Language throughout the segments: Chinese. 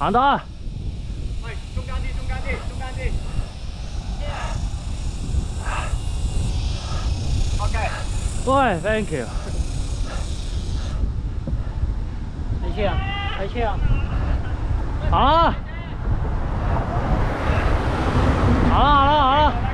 行得啊。喂，中間啲，中間啲，中間啲。OK。喂，thank you。回去啊，回去啊。好了，好了，好了，好了。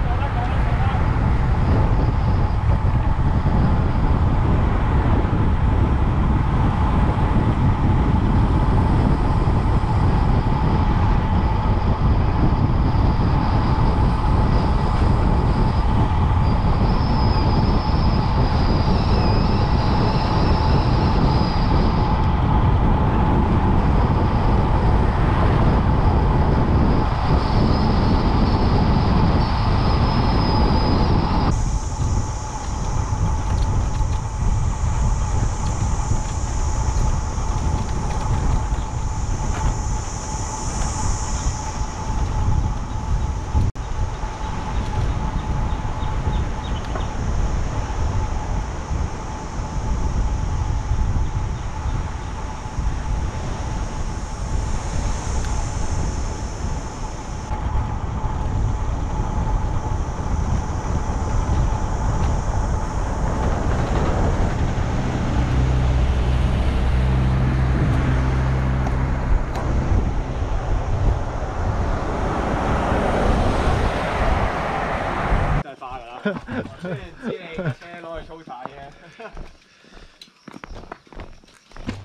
係化㗎啦。雖然知你架車攞去操晒嘅。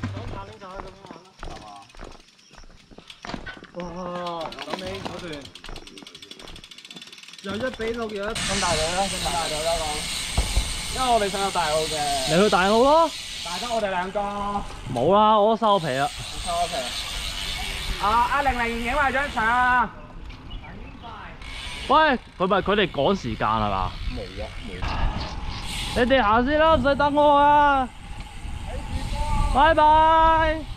咁下拎就可以咁樣玩啦。係嘛？哇！諗起嗰段又一比六又一。咁大隊啦，咁大隊啦講。因為我哋想有大澳嘅，你去大澳咯。但係得我哋兩個。冇啦，我都收皮啦。收我皮。啊！阿玲玲影埋張相啊！喂，佢咪佢哋趕時間係嘛？冇啊，冇。你哋行先啦，唔使等我啊。拜拜。